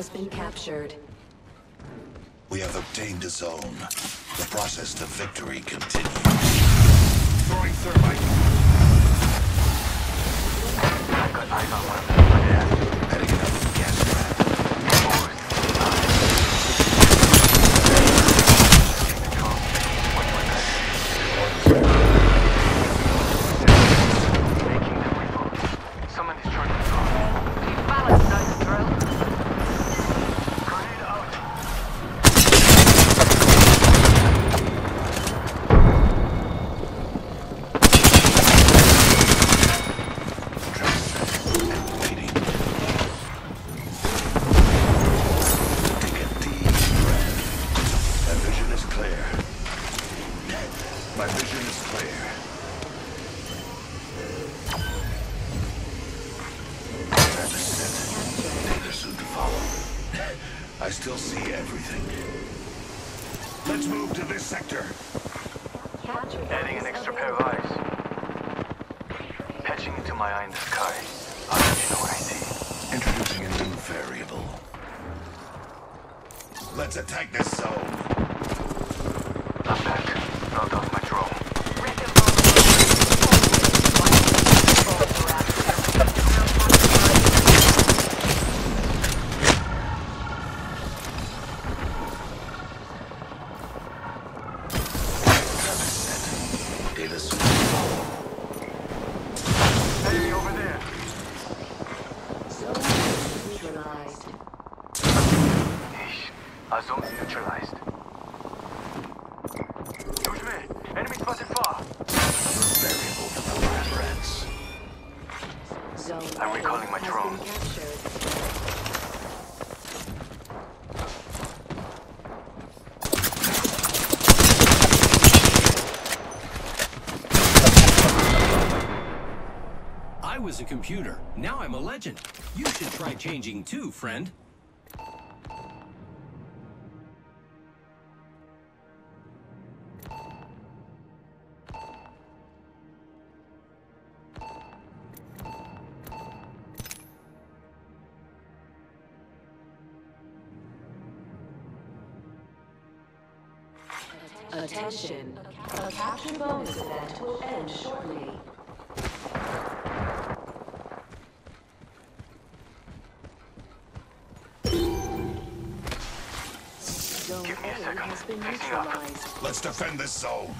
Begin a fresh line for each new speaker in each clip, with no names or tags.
has been captured.
We have obtained a zone. The process to victory continues. Throwing thermite.
I've got eyes on one of them. Patching into my eye in the sky. I'll let you know what I see.
Introducing a new variable. Let's attack this zone.
I'm back. Knocked off my drone.
Data soon to follow.
Enemy over there.
Zone A neutralized.
Ish. Our zone's neutralized. Use me. Enemy spotted far.
Another variable to the lab rats.
Zone
I'm
A
recalling my
has
drone.
been captured.
I was a computer. Now I'm a legend. You should try changing too, friend.
Attention. A capture bonus event will end shortly. Zone
Give me a
A
second.
has been
Fixing up.
neutralized.
Let's defend this zone.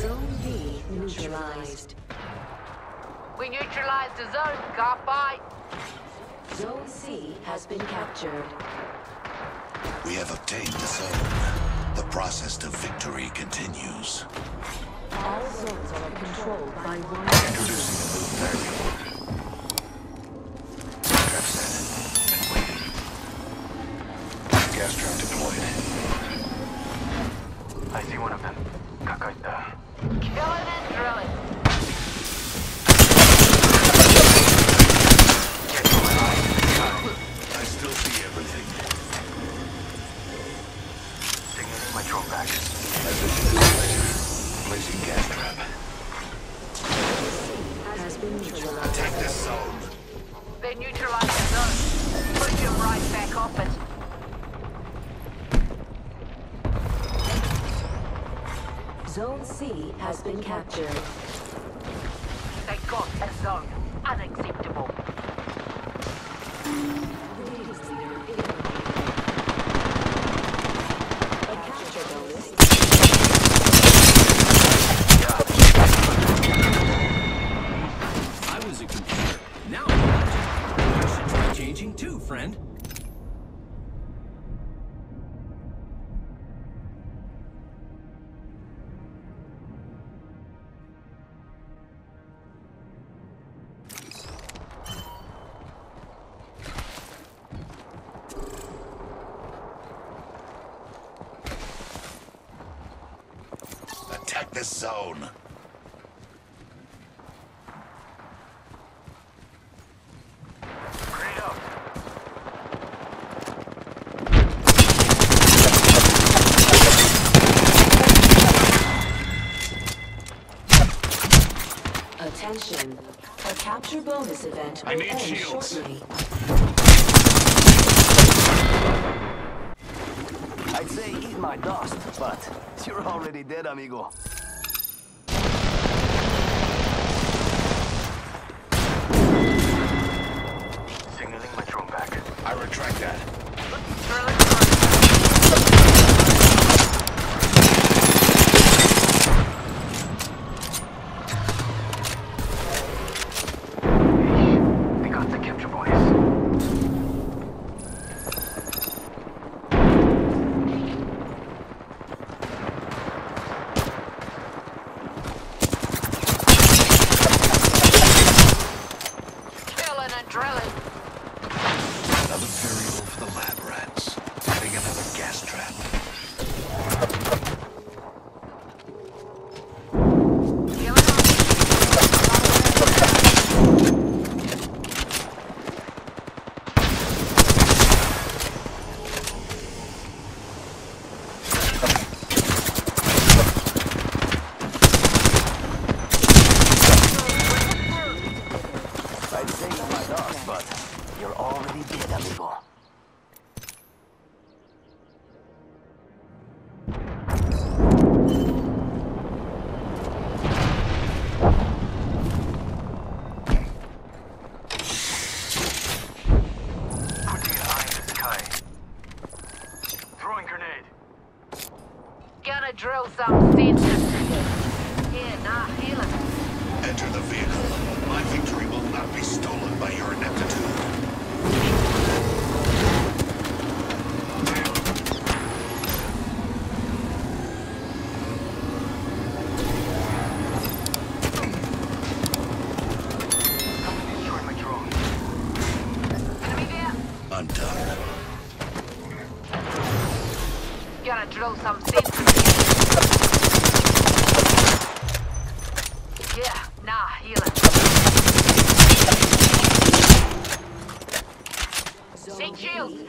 Zone B neutralized.
We neutralized the zone, copy.
Zone C has been captured.
We have obtained the zone. The process to victory continues.
All zones are controlled by one...
Introducing a new variable. gas trap deployed.
I see one of them.
Protect the zone.
They neutralized the zone. Put them right back off it.
Zone C has been captured.
They got
a
zone.
focus zone.
Attention. A capture bonus event
I need
end
shields.
shortly.
I'd say eat my dust, but you're already dead, amigo.
you Throwing!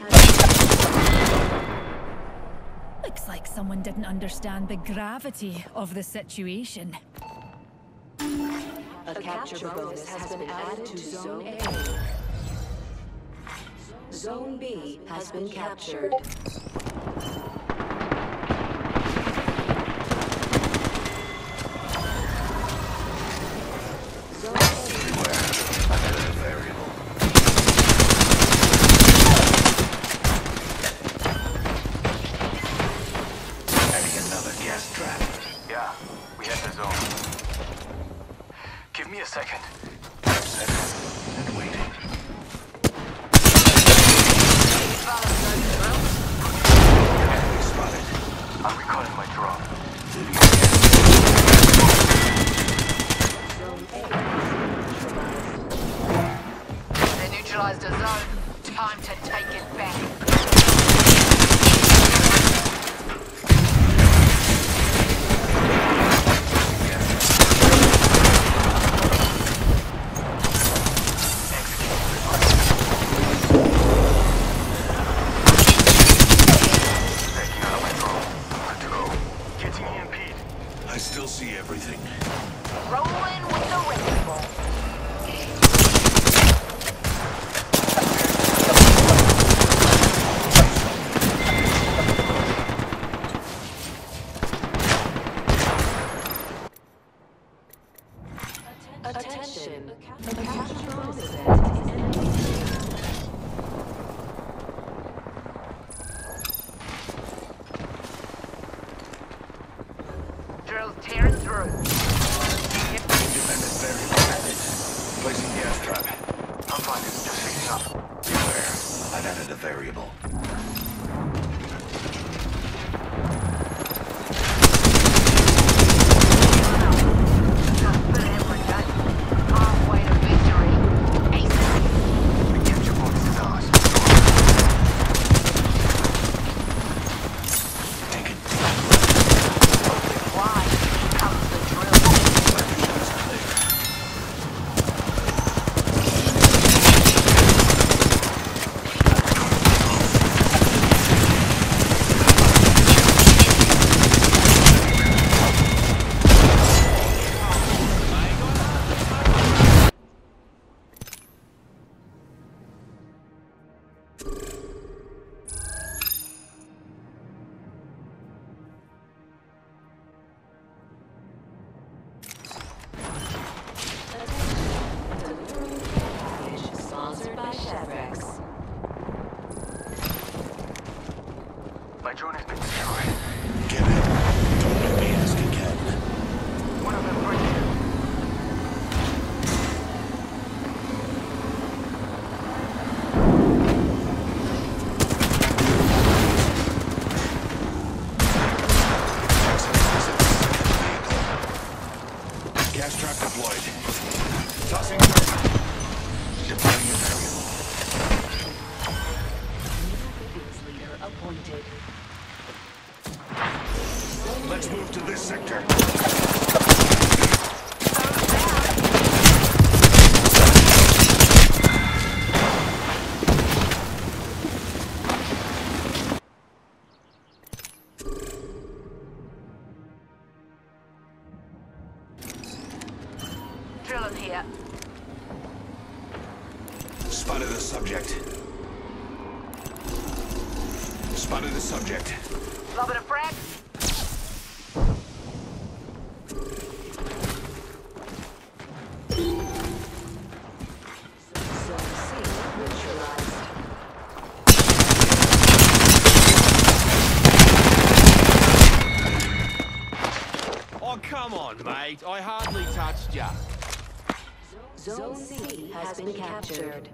Looks like someone didn't understand the gravity of the situation.
A capture bonus has been added to Zone A. Zone B has been captured.
my drone.
They neutralized a zone. Time to take it back.
My drone has been
sector.
Drilling here.
Spotted the subject. Spotted the subject.
Loving a frag?
Come on, mate. I hardly touched ya.
Zone C has been captured.